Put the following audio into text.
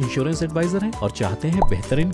insurance adviser हैं और चाहते हैं बेहतरीन